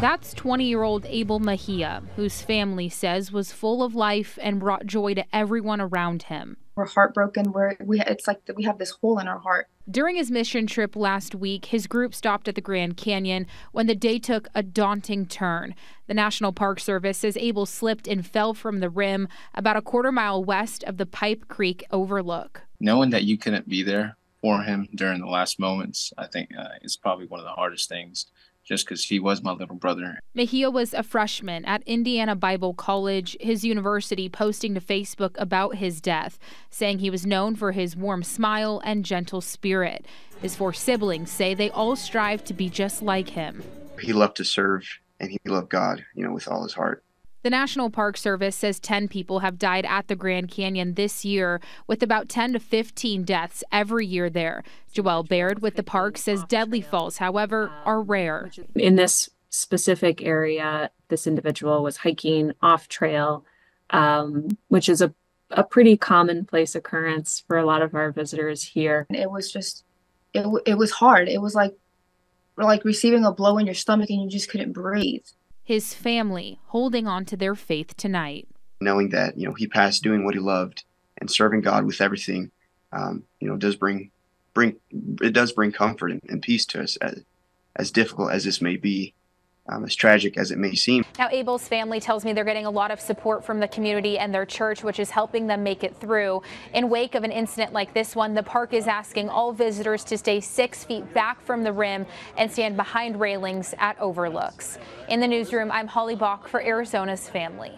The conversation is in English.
That's 20 year old Abel Mejia, whose family says was full of life and brought joy to everyone around him. We're heartbroken. We're, we, it's like that we have this hole in our heart. During his mission trip last week, his group stopped at the Grand Canyon when the day took a daunting turn. The National Park Service says Abel slipped and fell from the rim about a quarter mile west of the Pipe Creek overlook. Knowing that you couldn't be there for him during the last moments, I think uh, is probably one of the hardest things just because he was my little brother. Mejia was a freshman at Indiana Bible College, his university posting to Facebook about his death, saying he was known for his warm smile and gentle spirit. His four siblings say they all strive to be just like him. He loved to serve and he loved God, you know, with all his heart. The National Park Service says 10 people have died at the Grand Canyon this year, with about 10 to 15 deaths every year there. Joelle Baird with the park says deadly falls, however, are rare. In this specific area, this individual was hiking off trail, um, which is a, a pretty commonplace occurrence for a lot of our visitors here. It was just, it, it was hard. It was like, like receiving a blow in your stomach and you just couldn't breathe his family holding on to their faith tonight. Knowing that, you know, he passed doing what he loved and serving God with everything, um, you know, does bring, bring, it does bring comfort and, and peace to us as, as difficult as this may be um, as tragic as it may seem. Now, Abel's family tells me they're getting a lot of support from the community and their church, which is helping them make it through. In wake of an incident like this one, the park is asking all visitors to stay six feet back from the rim and stand behind railings at overlooks. In the newsroom, I'm Holly Bach for Arizona's Family.